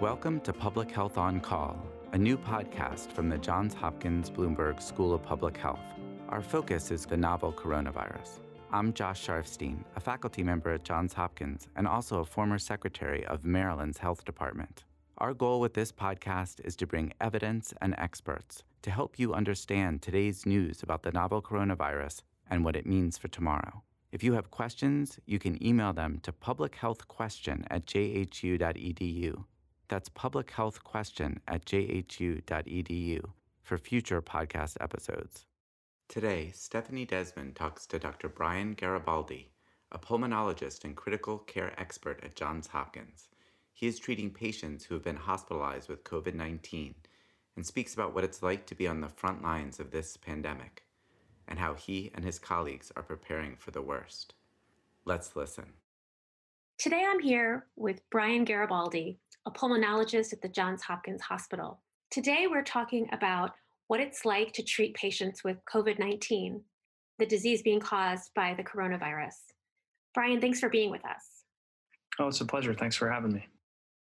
Welcome to Public Health on Call, a new podcast from the Johns Hopkins Bloomberg School of Public Health. Our focus is the novel coronavirus. I'm Josh Sharfstein, a faculty member at Johns Hopkins and also a former secretary of Maryland's Health Department. Our goal with this podcast is to bring evidence and experts to help you understand today's news about the novel coronavirus and what it means for tomorrow. If you have questions, you can email them to publichealthquestion at jhu.edu. That's publichealthquestion at jhu.edu for future podcast episodes. Today, Stephanie Desmon talks to Dr. Brian Garibaldi, a pulmonologist and critical care expert at Johns Hopkins. He is treating patients who have been hospitalized with COVID 19 and speaks about what it's like to be on the front lines of this pandemic and how he and his colleagues are preparing for the worst. Let's listen. Today I'm here with Brian Garibaldi, a pulmonologist at the Johns Hopkins Hospital. Today we're talking about what it's like to treat patients with COVID 19, the disease being caused by the coronavirus. Brian, thanks for being with us. Oh, it's a pleasure. Thanks for having me.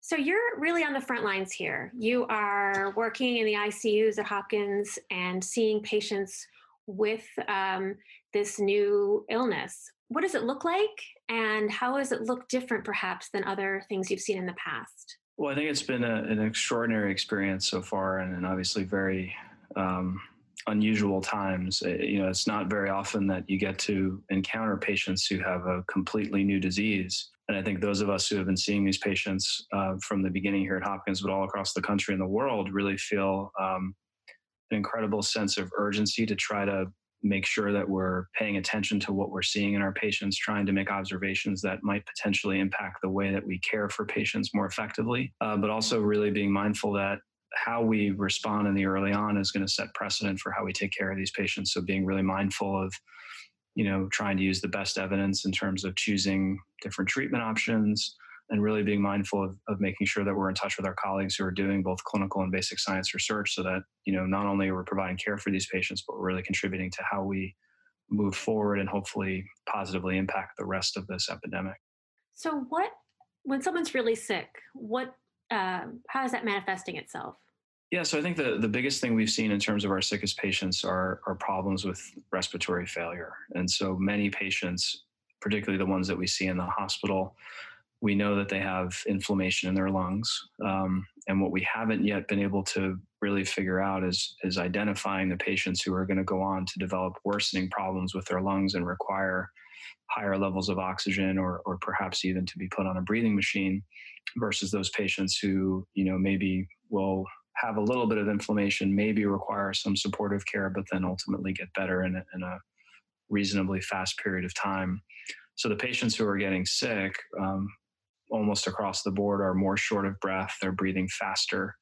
So you're really on the front lines here. You are working in the ICUs at Hopkins and seeing patients with um, this new illness. What does it look like, and how does it look different, perhaps, than other things you've seen in the past? Well, I think it's been a, an extraordinary experience so far, and, and obviously very um, unusual times. You know, it's not very often that you get to encounter patients who have a completely new disease and I think those of us who have been seeing these patients uh, from the beginning here at Hopkins, but all across the country and the world, really feel um, an incredible sense of urgency to try to make sure that we're paying attention to what we're seeing in our patients, trying to make observations that might potentially impact the way that we care for patients more effectively, uh, but also really being mindful that how we respond in the early on is going to set precedent for how we take care of these patients. So being really mindful of you know, trying to use the best evidence in terms of choosing different treatment options and really being mindful of, of making sure that we're in touch with our colleagues who are doing both clinical and basic science research so that, you know, not only are we providing care for these patients, but we're really contributing to how we move forward and hopefully positively impact the rest of this epidemic. So what, when someone's really sick, what, uh, how is that manifesting itself? Yeah, so I think the, the biggest thing we've seen in terms of our sickest patients are, are problems with respiratory failure. And so many patients, particularly the ones that we see in the hospital, we know that they have inflammation in their lungs. Um, and what we haven't yet been able to really figure out is, is identifying the patients who are going to go on to develop worsening problems with their lungs and require higher levels of oxygen or, or perhaps even to be put on a breathing machine versus those patients who, you know, maybe will have a little bit of inflammation, maybe require some supportive care, but then ultimately get better in a, in a reasonably fast period of time. So the patients who are getting sick, um, almost across the board, are more short of breath. They're breathing faster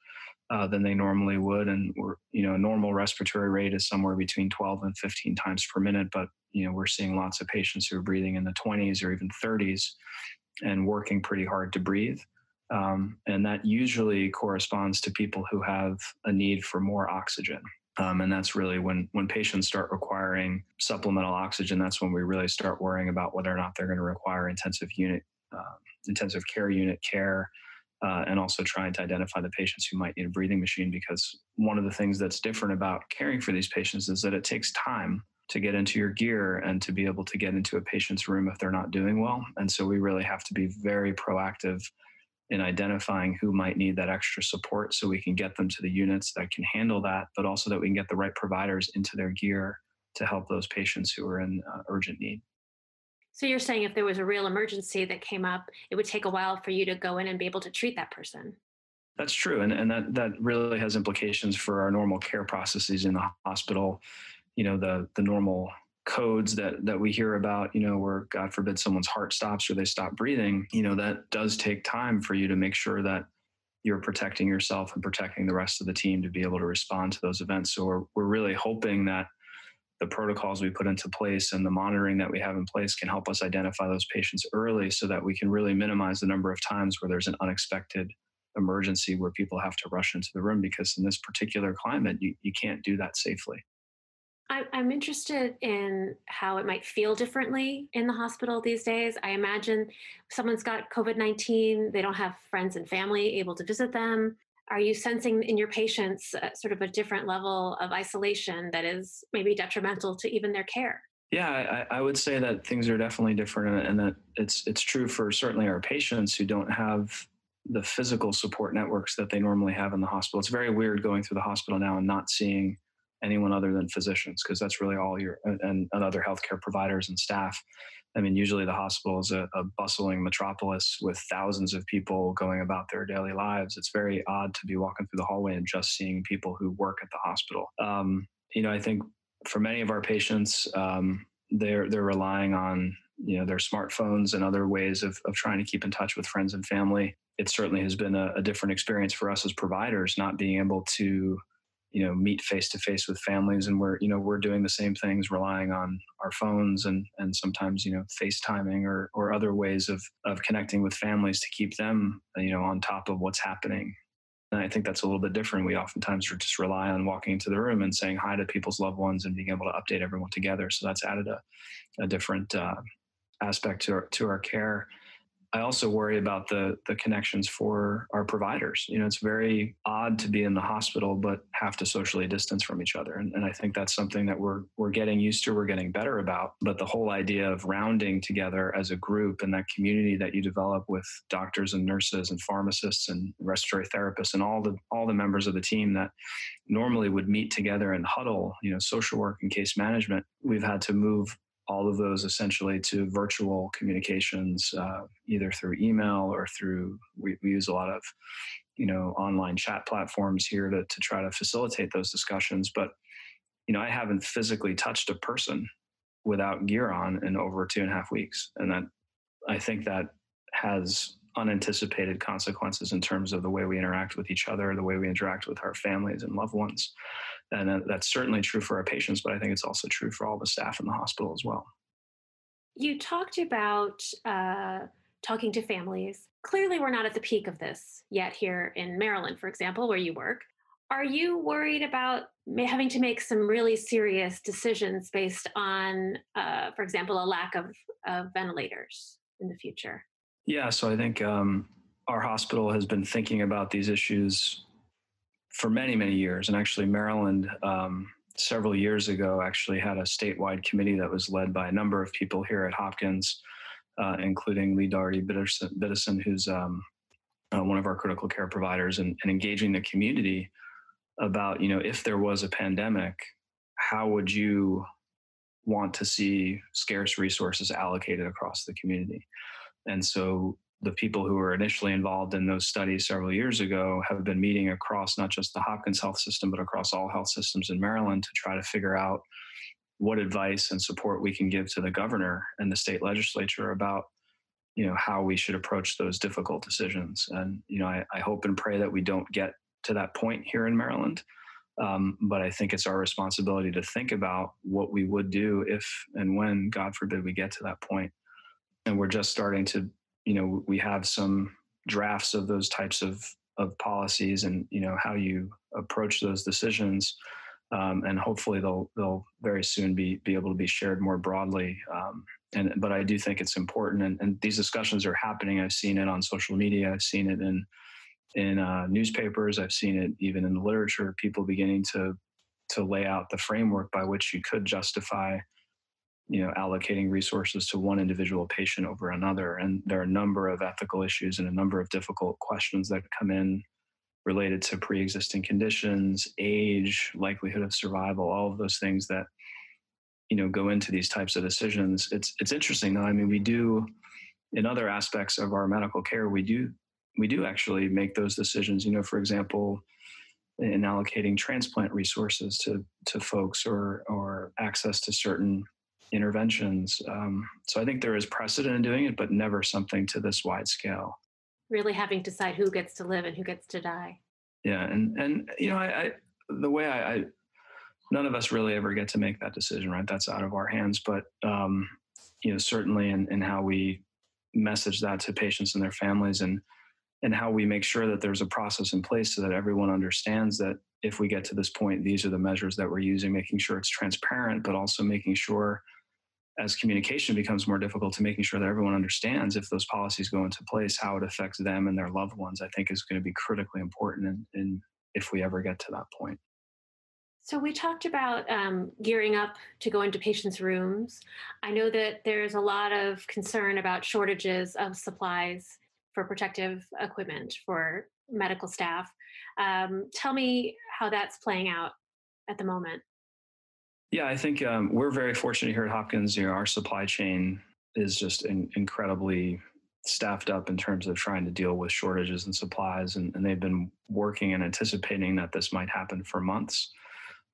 uh, than they normally would, and we're, you know, normal respiratory rate is somewhere between 12 and 15 times per minute. But you know, we're seeing lots of patients who are breathing in the 20s or even 30s, and working pretty hard to breathe. Um, and that usually corresponds to people who have a need for more oxygen. Um, and that's really when when patients start requiring supplemental oxygen. That's when we really start worrying about whether or not they're going to require intensive unit, uh, intensive care unit care, uh, and also trying to identify the patients who might need a breathing machine. Because one of the things that's different about caring for these patients is that it takes time to get into your gear and to be able to get into a patient's room if they're not doing well. And so we really have to be very proactive in identifying who might need that extra support so we can get them to the units that can handle that, but also that we can get the right providers into their gear to help those patients who are in uh, urgent need. So you're saying if there was a real emergency that came up, it would take a while for you to go in and be able to treat that person. That's true. And, and that, that really has implications for our normal care processes in the hospital. You know, the, the normal codes that that we hear about you know where god forbid someone's heart stops or they stop breathing you know that does take time for you to make sure that you're protecting yourself and protecting the rest of the team to be able to respond to those events so we're, we're really hoping that the protocols we put into place and the monitoring that we have in place can help us identify those patients early so that we can really minimize the number of times where there's an unexpected emergency where people have to rush into the room because in this particular climate you, you can't do that safely I'm interested in how it might feel differently in the hospital these days. I imagine someone's got COVID 19, they don't have friends and family able to visit them. Are you sensing in your patients uh, sort of a different level of isolation that is maybe detrimental to even their care? Yeah, I, I would say that things are definitely different, and that it's it's true for certainly our patients who don't have the physical support networks that they normally have in the hospital. It's very weird going through the hospital now and not seeing anyone other than physicians because that's really all your and, and, other healthcare providers and staff. I mean, usually the hospital is a, a, bustling metropolis with thousands of people going about their daily lives. It's very odd to be walking through the hallway and just seeing people who work at the hospital. Um, you know, I think for many of our patients, um, they're they're relying on you know their smartphones and other ways of, of trying to keep in touch with friends and family. It certainly has been a, a different experience for us as providers, not being able to you know meet face to face with families and we're you know we're doing the same things relying on our phones and and sometimes you know facetiming or or other ways of of connecting with families to keep them you know on top of what's happening. And i think that's a little bit different. We oftentimes just rely on walking into the room and saying hi to people's loved ones and being able to update everyone together. So that's added a, a different uh, aspect to our, to our care I also worry about the the connections for our providers. You know, it's very odd to be in the hospital but have to socially distance from each other, and, and I think that's something that we're we're getting used to. We're getting better about. But the whole idea of rounding together as a group and that community that you develop with doctors and nurses and pharmacists and respiratory therapists and all the all the members of the team that normally would meet together and huddle, you know, social work and case management, we've had to move all of those essentially to virtual communications, uh, either through email or through, we, we, use a lot of, you know, online chat platforms here to, to try to facilitate those discussions. But, you know, I haven't physically touched a person without gear on in over two and a half weeks. And that, I think that has unanticipated consequences in terms of the way we interact with each other, the way we interact with our families and loved ones. And that's certainly true for our patients, but I think it's also true for all the staff in the hospital as well. You talked about uh, talking to families. Clearly, we're not at the peak of this yet here in Maryland, for example, where you work. Are you worried about having to make some really serious decisions based on, uh, for example, a lack of, of ventilators in the future? Yeah, so I think um, our hospital has been thinking about these issues for many, many years. And actually, Maryland, um, several years ago, actually had a statewide committee that was led by a number of people here at Hopkins, uh, including Lee Daugherty Biddison, who's um, uh, one of our critical care providers, and, and engaging the community about, you know, if there was a pandemic, how would you want to see scarce resources allocated across the community? And so the people who were initially involved in those studies several years ago have been meeting across not just the Hopkins health system, but across all health systems in Maryland to try to figure out what advice and support we can give to the governor and the state legislature about you know how we should approach those difficult decisions. And you know i, I hope and pray that we don't get to that point here in maryland. Um, but i think it's our responsibility to think about what we would do if and when god forbid we get to that point. And we're just starting to you know we have some drafts of those types of of policies and you know how you approach those decisions um, and hopefully they'll they'll very soon be be able to be shared more broadly um, and but I do think it's important and, and, these discussions are happening. I've seen it on social media I've seen it in in uh, newspapers I've seen it even in the literature people beginning to to lay out the framework by which you could justify you know allocating resources to one individual patient over another. And there are a number of ethical issues and a number of difficult questions that come in related to pre-existing conditions age likelihood of survival all of those things that you know go into these types of decisions. It's it's interesting though. I mean we do in other aspects of our medical care we do we do actually make those decisions. You know for example in allocating transplant resources to to folks or or access to certain interventions. Um, so I think there is precedent in doing it, but never something to this wide scale. Really having to decide who gets to live and who gets to die. Yeah, and and you know, I, I the way I, I, none of us really ever get to make that decision, right? That's out of our hands. But um, you know, certainly in, in how we message that to patients and their families, and and how we make sure that there's a process in place so that everyone understands that if we get to this point, these are the measures that we're using, making sure it's transparent, but also making sure as communication becomes more difficult to making sure that everyone understands if those policies go into place, how it affects them and their loved ones, I think is going to be critically important in, in if we ever get to that point. So, we talked about um, gearing up to go into patients' rooms. I know that there's a lot of concern about shortages of supplies for protective equipment for medical staff. Um, tell me how that's playing out at the moment. Yeah, I think um, we're very fortunate here at Hopkins. You know, our supply chain is just in, incredibly staffed up in terms of trying to deal with shortages and supplies, and, and they've been working and anticipating that this might happen for months.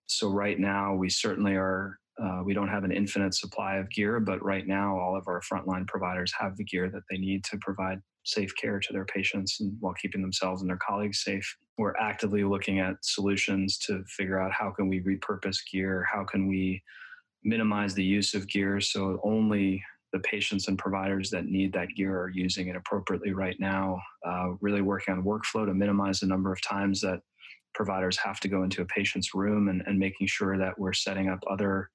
So right now, we certainly are. Uh, we don't have an infinite supply of gear, but right now, all of our frontline providers have the gear that they need to provide safe care to their patients and while keeping themselves and their colleagues safe. We're actively looking at solutions to figure out how can we repurpose gear, how can we minimize the use of gear so only the patients and providers that need that gear are using it appropriately right now. Uh, really working on workflow to minimize the number of times that providers have to go into a patient's room and, and making sure that we're setting up other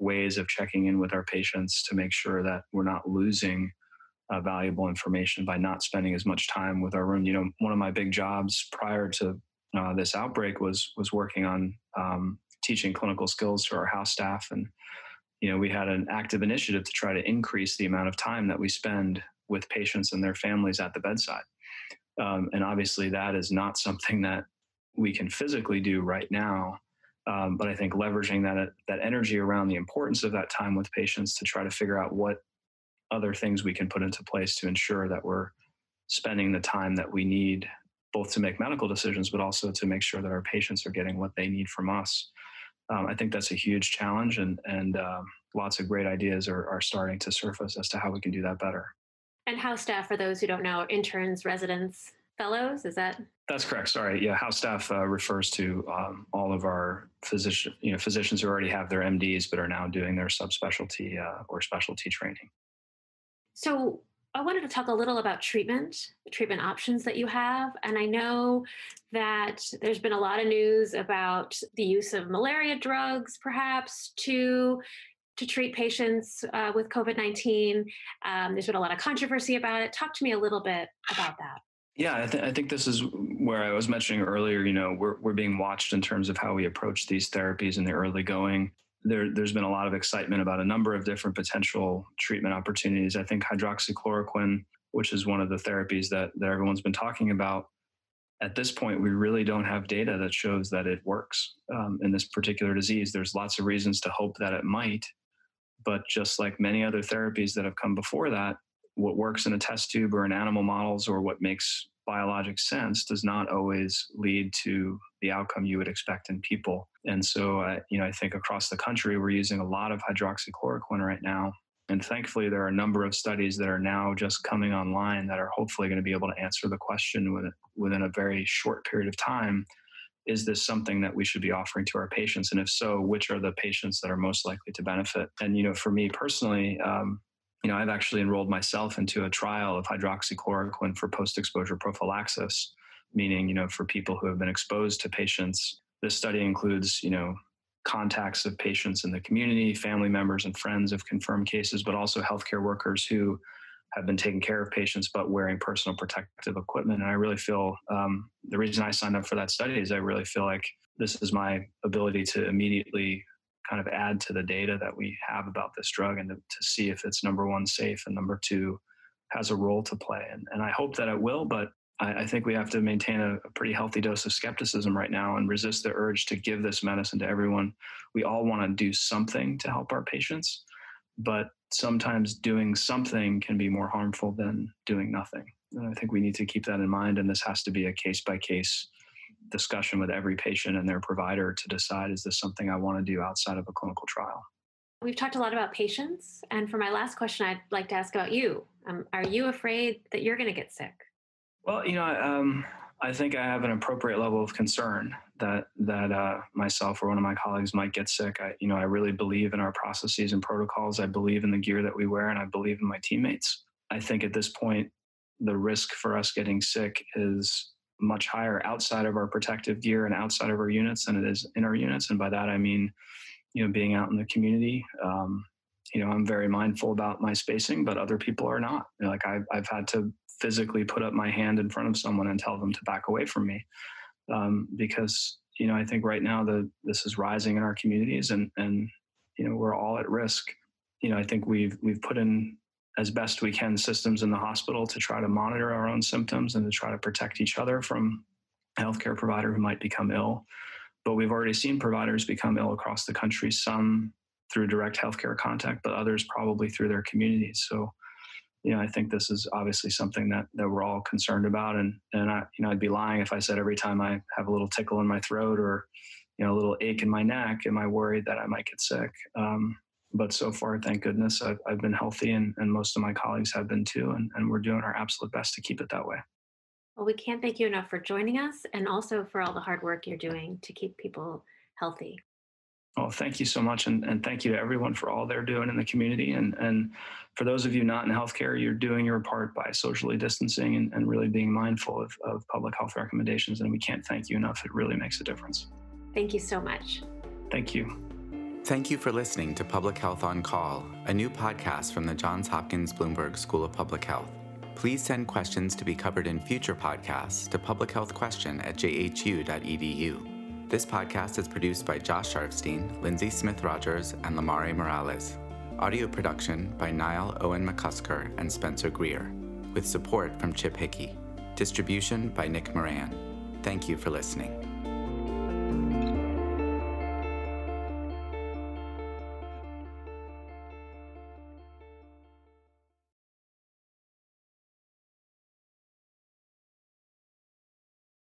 ways of checking in with our patients to make sure that we're not losing uh, valuable information by not spending as much time with our room. You know, one of my big jobs prior to uh, this outbreak was was working on um, teaching clinical skills to our house staff, and you know, we had an active initiative to try to increase the amount of time that we spend with patients and their families at the bedside. Um, and obviously, that is not something that we can physically do right now. Um, but I think leveraging that that energy around the importance of that time with patients to try to figure out what other things we can put into place to ensure that we're spending the time that we need both to make medical decisions but also to make sure that our patients are getting what they need from us. Um, i think that's a huge challenge and, and uh, lots of great ideas are, are starting to surface as to how we can do that better. And house staff for those who don't know interns residents fellows is that? That's correct. Sorry. Yeah house staff uh, refers to um, all of our physician you know physicians who already have their mds but are now doing their subspecialty uh, or specialty training so I wanted to talk a little about treatment, treatment options that you have. And I know that there's been a lot of news about the use of malaria drugs, perhaps, to to treat patients uh, with COVID 19. Um, there's been a lot of controversy about it. Talk to me a little bit about that. Yeah, I, th- I, think this is where I was mentioning earlier. You know, we're, we're being watched in terms of how we approach these therapies in the early going there, has been a lot of excitement about a number of different potential treatment opportunities. I think hydroxychloroquine, which is one of the therapies that, that everyone's been talking about, at this point, we really don't have data that shows that it works um, in this particular disease. There's lots of reasons to hope that it might, but just like many other therapies that have come before that, what works in a test tube or in animal models or what makes biologic sense does not always lead to the outcome you would expect in people. And so, uh, you know, I think across the country, we're using a lot of hydroxychloroquine right now. And thankfully, there are a number of studies that are now just coming online that are hopefully going to be able to answer the question within, within a very short period of time is this something that we should be offering to our patients and if so which are the patients that are most likely to benefit and you know for me personally um, you know, I've actually enrolled myself into a trial of hydroxychloroquine for post-exposure prophylaxis, meaning, you know, for people who have been exposed to patients. This study includes, you know, contacts of patients in the community, family members and friends of confirmed cases, but also healthcare workers who have been taking care of patients but wearing personal protective equipment. And I really feel um, the reason I signed up for that study is I really feel like this is my ability to immediately kind of add to the data that we have about this drug and to, to see if it's number one safe and number two has a role to play. And, and I hope that it will, but I, I think we have to maintain a, a, pretty healthy dose of skepticism right now and resist the urge to give this medicine to everyone. We all want to do something to help our patients, but sometimes doing something can be more harmful than doing nothing. And I think we need to keep that in mind. And this has to be a case by case discussion with every patient and their provider to decide is this something I want to do outside of a clinical trial. We've talked a lot about patients. And for my last question, I'd like to ask about you. Um, are you afraid that you're going to get sick? Well, you know, um, I think I have an appropriate level of concern that that uh, myself or one of my colleagues might get sick. I, you know, I really believe in our processes and protocols. I believe in the gear that we wear, and I believe in my teammates. I think at this point, the risk for us getting sick is much higher outside of our protective gear and outside of our units than it is in our units. And by that, I mean, you know, being out in the community. Um, you know, I'm very mindful about my spacing, but other people are not. You know, like I've, I've had to physically put up my hand in front of someone and tell them to back away from me um, because you know I think right now the this is rising in our communities and and you know we're all at risk. You know I think we've we've put in as best we can systems in the hospital to try to monitor our own symptoms and to try to protect each other from a healthcare provider who might become ill. But we've already seen providers become ill across the country, some through direct healthcare contact, but others probably through their communities. So, you know, I think this is obviously something that, that we're all concerned about. And, and I, you know, I'd be lying if I said every time I have a little tickle in my throat or, you know, a little ache in my neck, am I worried that I might get sick? Um, but so far, thank goodness, I've, I've been healthy and, and most of my colleagues have been too. And, and we're doing our absolute best to keep it that way. Well, we can't thank you enough for joining us and also for all the hard work you're doing to keep people healthy. Oh, thank you so much. And, and thank you to everyone for all they're doing in the community. And, and for those of you not in healthcare, you're doing your part by socially distancing and, and really being mindful of, of public health recommendations. And we can't thank you enough. It really makes a difference. Thank you so much. Thank you. Thank you for listening to Public Health on Call, a new podcast from the Johns Hopkins Bloomberg School of Public Health. Please send questions to be covered in future podcasts to publichealthquestion at jhu.edu. This podcast is produced by Josh Sharfstein, Lindsay Smith Rogers, and Lamare Morales. Audio production by Niall Owen McCusker and Spencer Greer, with support from Chip Hickey. Distribution by Nick Moran. Thank you for listening.